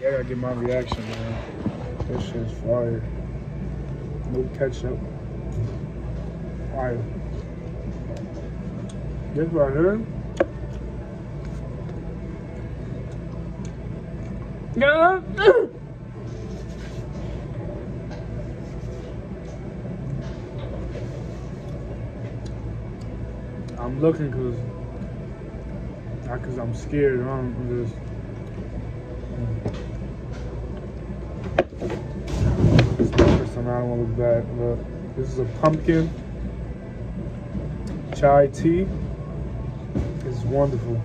Yeah, I gotta get my reaction, man. This shit's fire. No ketchup. Fire. This right here. I'm looking cause not cause I'm scared. I'm just This is the first time I don't want to look bad, but this is a pumpkin chai tea. It's wonderful.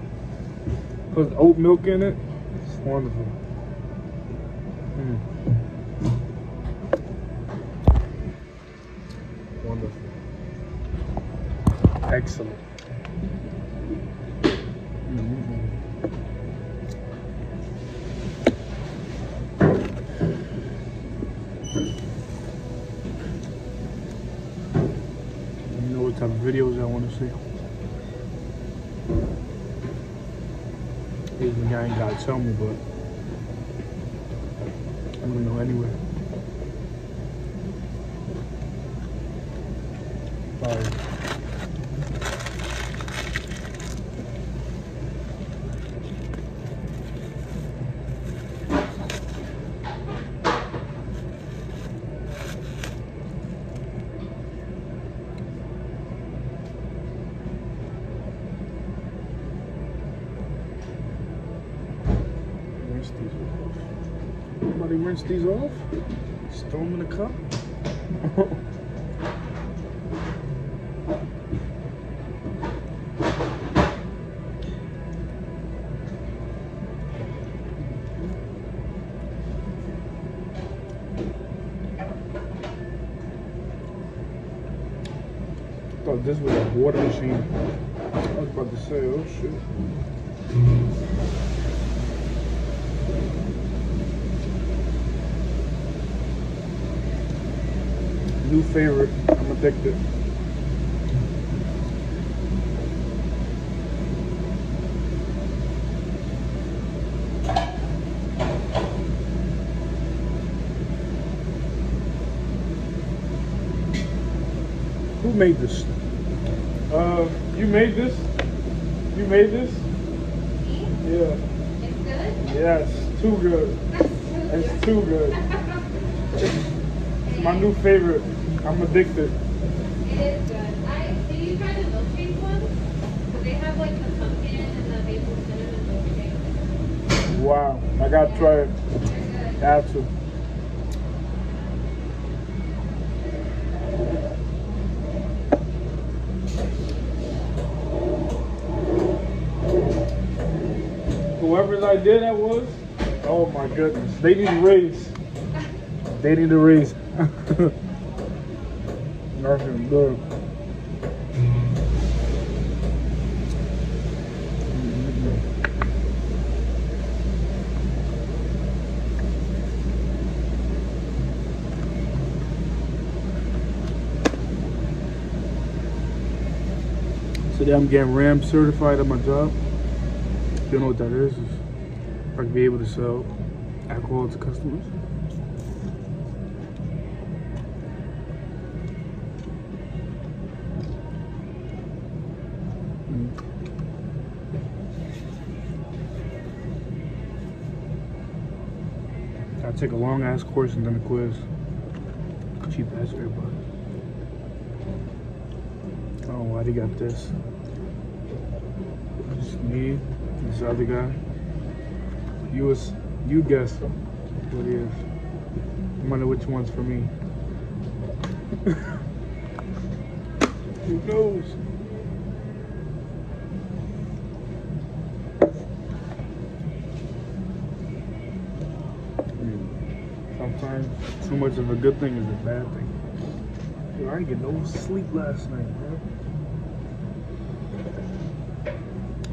Put oat milk in it. It's wonderful. Mm. Wonderful. Excellent. Videos I want to see. Even y'all ain't gotta tell me, but I'm gonna know anyway. Fire. Rinse these Nobody rinse these off? Just throw them in a cup? thought this was a water machine. I was about to say, oh shit. New favorite. I'm addicted. Who made this? Uh, you made this? You made this? Yeah. It's good? Yes. Too good. It's too good. It's my new favorite. I'm addicted. It is good. I did you try the milkshake one? Because they have like the pumpkin and the maple cinnamon milkshake. Wow. I gotta try it. Have to. Whoever's idea that was, oh my goodness. They need a raise. They need a raise. Nothing good. Today I'm getting RAMP certified at my job. You don't know what that is, is I can be able to sell alcohol to customers. Take a long ass course and then a quiz. Cheap ass everybody. Oh, why they got this? Just me, this other guy. You was, you guess what it is. I wonder which one's for me. Who knows? Sometimes too much of a good thing is a bad thing. Yo, I didn't get no sleep last night, man.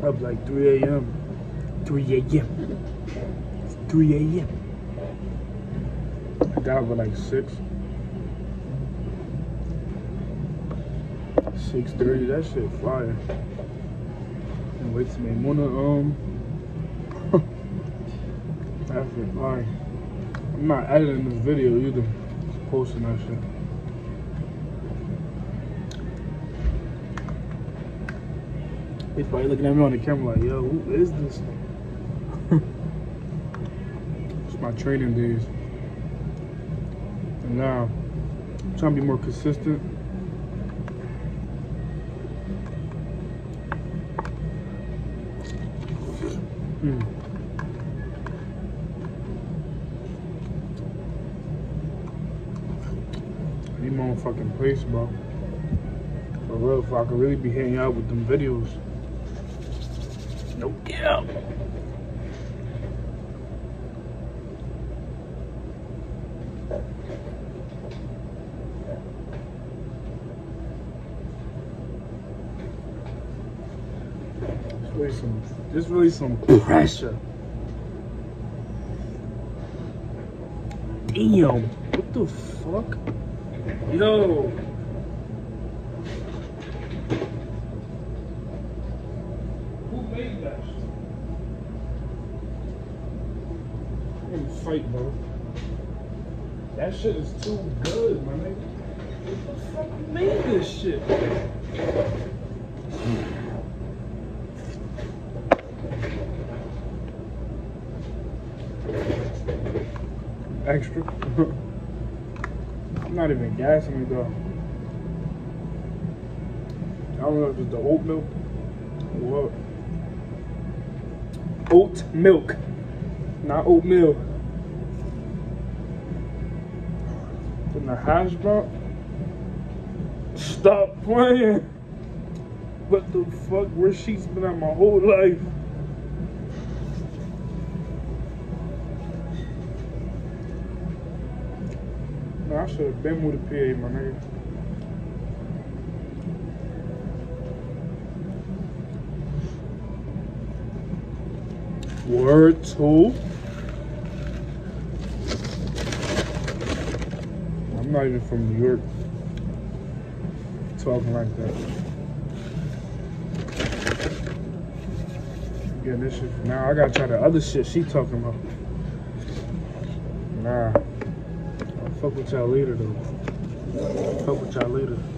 Up like 3 a.m. 3 a.m. 3 a.m. I got up at like 6. 6.30, that shit fire. And make one of, um, That's it. Like, I'm not editing this video either. Just posting that shit. He's probably looking at me on the camera like, yo, who is this? it's my training days. And now, I'm trying to be more consistent. Mm. I need my own fucking place, bro. For real, if I could really be hanging out with them videos. No cap. Really some, there's really some pressure. Damn, what the fuck? Yo. Who made that shit? I'm gonna fight, bro. That shit is too good, my nigga. Who the fuck made this shit? Extra. Not even gassing it though. I don't know if it's the oat milk or what. Oat milk, not oatmeal. Then the hash brown. Stop playing. What the fuck? Where she's been at my whole life. I should have been with a PA, my nigga. Word to. I'm not even from New York. Talking like that. Getting this shit. Now I gotta try the other shit she talking about. Nah. Fuck with y'all later though. Fuck with y'all later.